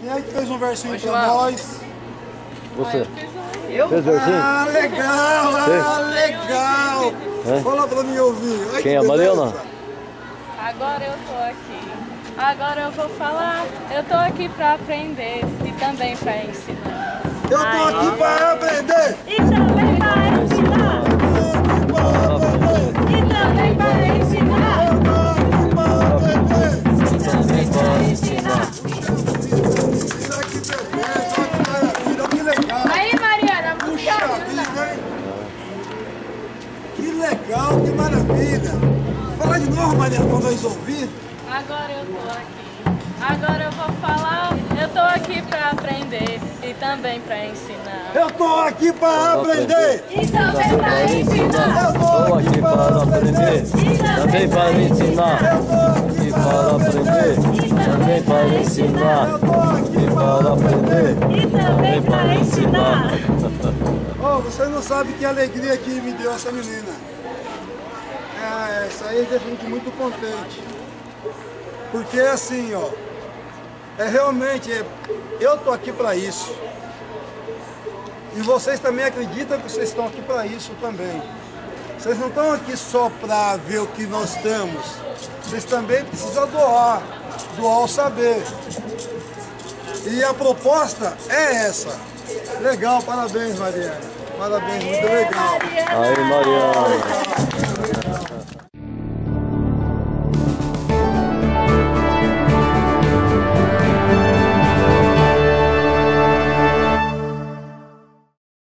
Quem é que fez um versinho Ô, pra João. nós? Você. Eu? Fez versinho? Ah, legal, ah, legal. É? Fala pra mim ouvir. Ai, Quem que é, Mariana? Agora eu tô aqui. Agora eu vou falar. Eu tô aqui pra aprender e também pra ensinar. Eu tô aqui pra aprender. E também que maravilha. Fala de novo, Mariana, pra nós ouvir. Agora eu tô aqui. Agora eu vou falar. Eu tô aqui pra aprender e também pra ensinar. Eu tô aqui pra aprender. E também pra ensinar. Eu Estou aqui para aprender, também para ensinar. Aqui para aprender, também para ensinar. Eu tô aqui para aprender, E também pra ensinar. Oh, você não sabe que alegria que me deu essa menina. É, isso aí deixa a gente muito contente. Porque assim, ó, é realmente, é, eu tô aqui para isso. E vocês também acreditam que vocês estão aqui para isso também. Vocês não estão aqui só para ver o que nós temos. Vocês também precisam doar, doar o saber. E a proposta é essa. Legal, parabéns, Mariana. Parabéns, muito legal. Aí, Mariana.